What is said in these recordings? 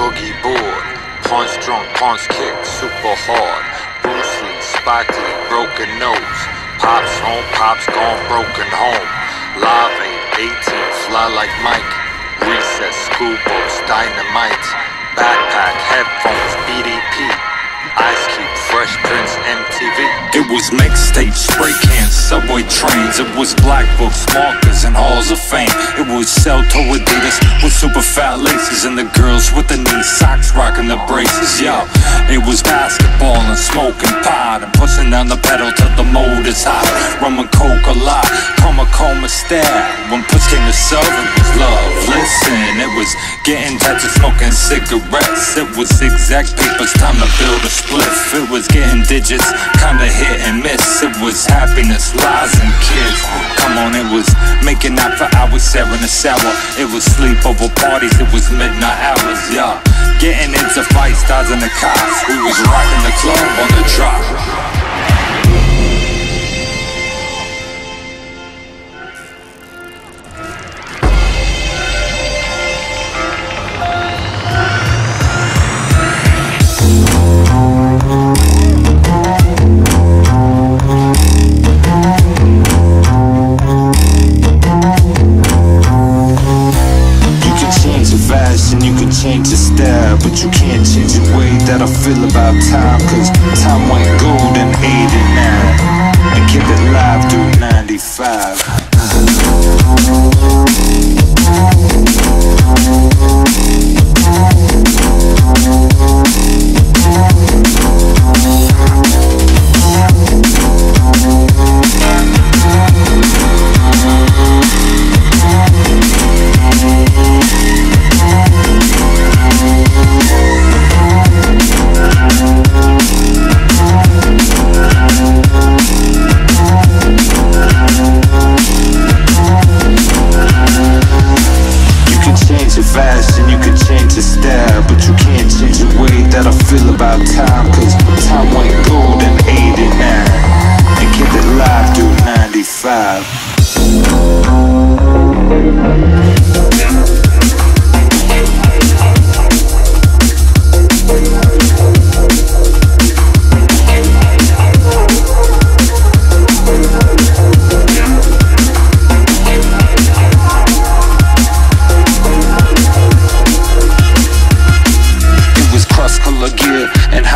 boogie board. Punch drunk, punch kick, super hard. Bruce Lee, Spike Lee, broken nose. Pops home, pops gone, broken home. Live 8, 18, fly like Mike. Recess, school books, dynamite. Backpack, headphones, BDP. Ice Cube, Fresh Prince, MTV. It was mixtape, spray cans, subway trains. It was black books, markers, and halls of fame. It was shell toe Adidas with super and the girls with the knee socks rocking the braces. Yo, it was basketball and smoking pot and pushing down the pedal till the motor's hot. Rum and coke a lot, style. When push came to shove, it was love. Listen, it was getting tattoos, smoking cigarettes. It was exact papers, time to build a spliff. It was getting digits, kinda hit and miss. It was happiness, lies, and kids. Come on, it was making out for hours, sharing a shower. It was sleepover parties, it was midnight hours, yeah. Getting into fights, dodging the cops. We was rocking the club on the drop. Can't change the way that I feel about time. Cause time went gold in 89 and kept it live through 95. Change your fashion, you can change your style, but you can't change the way that I feel about time. Cause time went gold in 89 and kept it live through 95.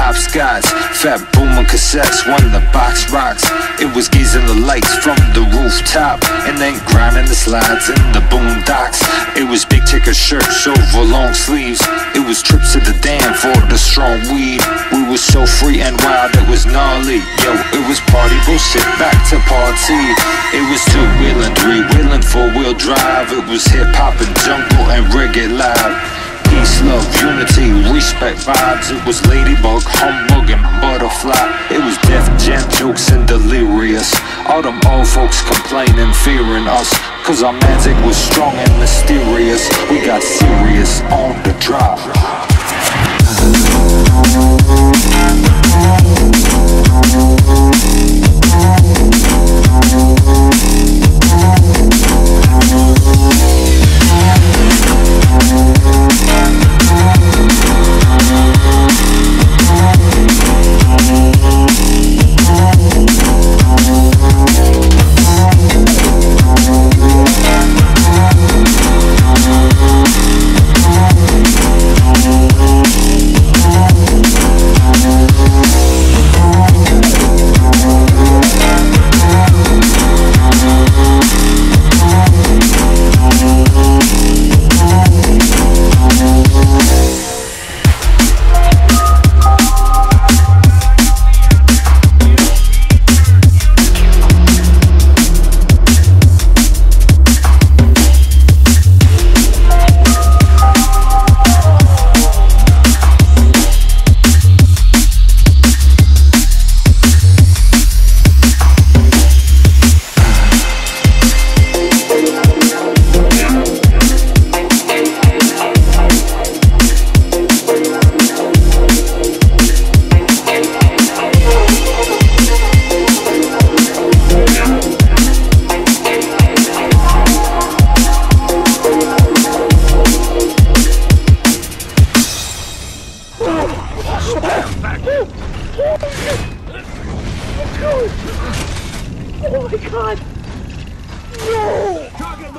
Hopscotch. Fat boomer cassettes, one the box rocks. It was gazing the lights from the rooftop and then grinding the slides in the boondocks. It was big ticker shirts over long sleeves. It was trips to the dam for the strong weed. We were so free and wild, it was gnarly. Yo, it was party bullshit, back to party. It was two wheeling, three wheeling, four wheel drive. It was hip hop and jungle and reggae live peace, love, unity, respect vibes. It was ladybug, humbug, and butterfly. It was Def Jam jokes and delirious. All them old folks complaining, fearing us. Cause our magic was strong and mysterious. We got serious on the drop. Oh my god! No!